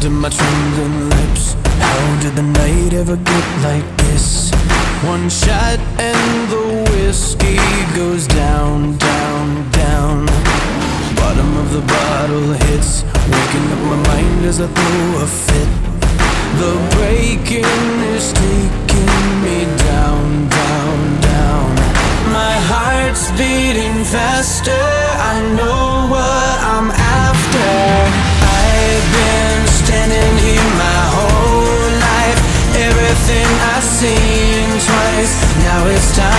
to my trembling lips. How did the night ever get like this? One shot and the whiskey goes down, down, down. Bottom of the bottle hits Waking up my mind as I throw a fit. The breaking is taking me down, down, down. My heart's beating faster I know what it's time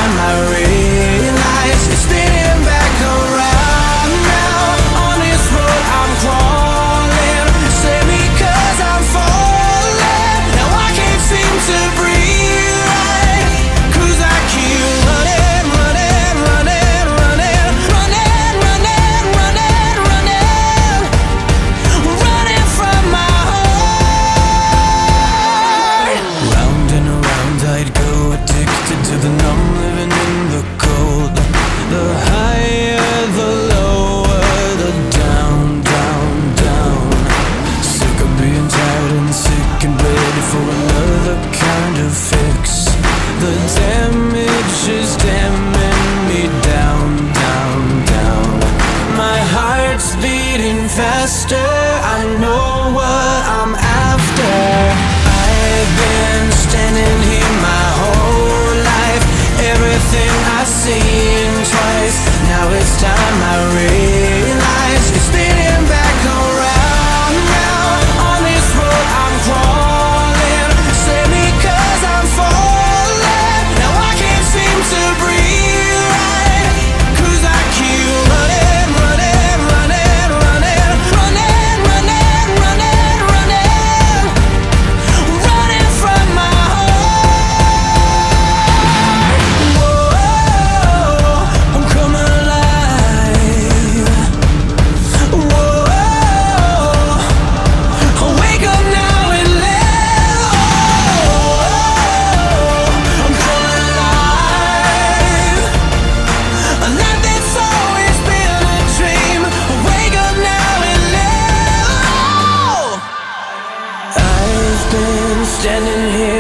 Addicted to the numb Living in the cold. The higher, the lower The down, down, down. Sick of being tired and sick And ready for another kind of fix. The damage is damning me down, down, down. My heart's beating faster. I know what I'm standing here